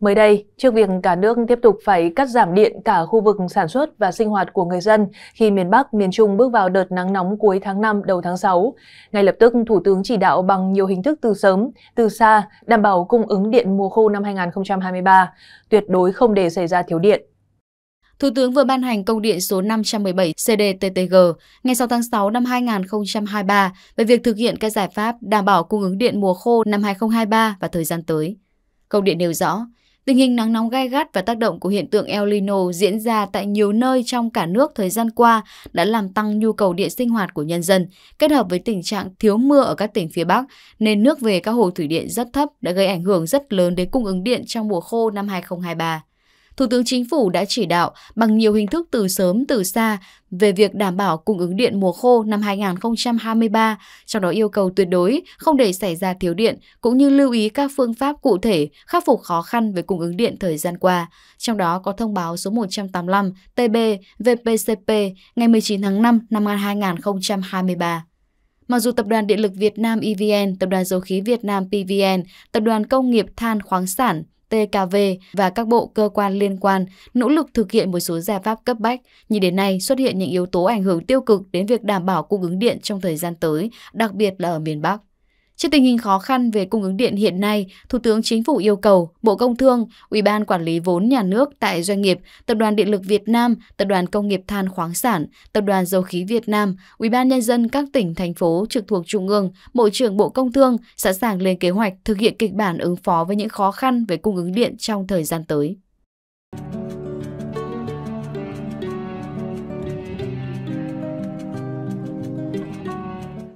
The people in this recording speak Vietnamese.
Mới đây, trước việc cả nước tiếp tục phải cắt giảm điện cả khu vực sản xuất và sinh hoạt của người dân khi miền Bắc, miền Trung bước vào đợt nắng nóng cuối tháng 5 đầu tháng 6, ngay lập tức Thủ tướng chỉ đạo bằng nhiều hình thức từ sớm, từ xa đảm bảo cung ứng điện mùa khô năm 2023, tuyệt đối không để xảy ra thiếu điện. Thủ tướng vừa ban hành công điện số 517 CDTTG ngày 6 tháng 6 năm 2023 về việc thực hiện các giải pháp đảm bảo cung ứng điện mùa khô năm 2023 và thời gian tới. Công điện nêu rõ, Tình hình nắng nóng gai gắt và tác động của hiện tượng El Nino diễn ra tại nhiều nơi trong cả nước thời gian qua đã làm tăng nhu cầu điện sinh hoạt của nhân dân, kết hợp với tình trạng thiếu mưa ở các tỉnh phía Bắc, nên nước về các hồ thủy điện rất thấp đã gây ảnh hưởng rất lớn đến cung ứng điện trong mùa khô năm 2023. Thủ tướng Chính phủ đã chỉ đạo bằng nhiều hình thức từ sớm từ xa về việc đảm bảo cung ứng điện mùa khô năm 2023, trong đó yêu cầu tuyệt đối không để xảy ra thiếu điện, cũng như lưu ý các phương pháp cụ thể khắc phục khó khăn về cung ứng điện thời gian qua. Trong đó có thông báo số 185 TB VPCP ngày 19 tháng 5 năm 2023. Mặc dù Tập đoàn Điện lực Việt Nam EVN, Tập đoàn Dầu khí Việt Nam PVN, Tập đoàn Công nghiệp Than khoáng sản TKV và các bộ cơ quan liên quan nỗ lực thực hiện một số giải pháp cấp bách, nhưng đến nay xuất hiện những yếu tố ảnh hưởng tiêu cực đến việc đảm bảo cung ứng điện trong thời gian tới, đặc biệt là ở miền Bắc. Trước tình hình khó khăn về cung ứng điện hiện nay, Thủ tướng Chính phủ yêu cầu Bộ Công Thương, Ủy ban Quản lý vốn nhà nước tại doanh nghiệp, Tập đoàn Điện lực Việt Nam, Tập đoàn Công nghiệp Than khoáng sản, Tập đoàn Dầu khí Việt Nam, Ủy ban nhân dân các tỉnh thành phố trực thuộc Trung ương, Bộ trưởng Bộ Công Thương sẵn sàng lên kế hoạch thực hiện kịch bản ứng phó với những khó khăn về cung ứng điện trong thời gian tới.